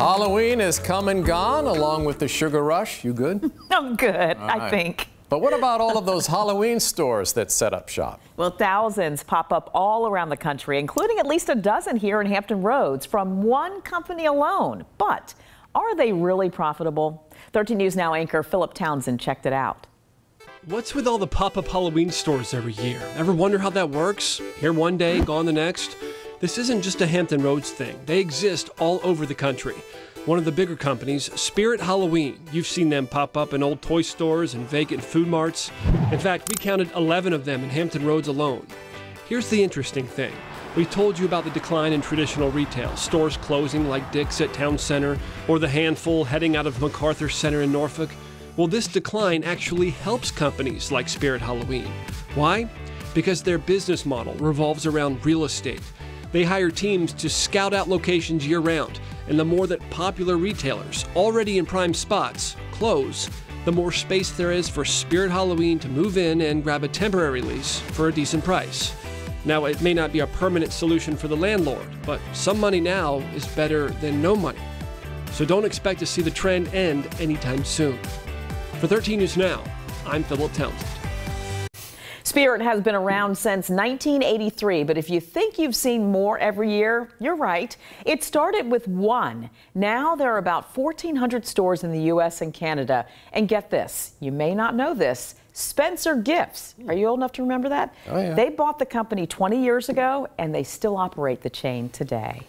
Halloween is come and gone along with the sugar rush. You good? I'm good, I right. think. But what about all of those Halloween stores that set up shop? Well, thousands pop up all around the country, including at least a dozen here in Hampton Roads from one company alone. But are they really profitable? 13 News Now anchor Philip Townsend checked it out. What's with all the pop up Halloween stores every year? Ever wonder how that works? Here one day, gone the next? This isn't just a Hampton Roads thing, they exist all over the country. One of the bigger companies, Spirit Halloween. You've seen them pop up in old toy stores and vacant food marts. In fact, we counted 11 of them in Hampton Roads alone. Here's the interesting thing. We told you about the decline in traditional retail, stores closing like Dick's at Town Center, or the handful heading out of MacArthur Center in Norfolk. Well, this decline actually helps companies like Spirit Halloween. Why? Because their business model revolves around real estate. They hire teams to scout out locations year round, and the more that popular retailers, already in prime spots, close, the more space there is for Spirit Halloween to move in and grab a temporary lease for a decent price. Now, it may not be a permanent solution for the landlord, but some money now is better than no money. So don't expect to see the trend end anytime soon. For 13 News Now, I'm Philip Townsend. Spirit has been around since 1983, but if you think you've seen more every year, you're right. It started with one. Now there are about 1,400 stores in the U.S. and Canada. And get this, you may not know this, Spencer Gifts. Are you old enough to remember that? Oh, yeah. They bought the company 20 years ago, and they still operate the chain today.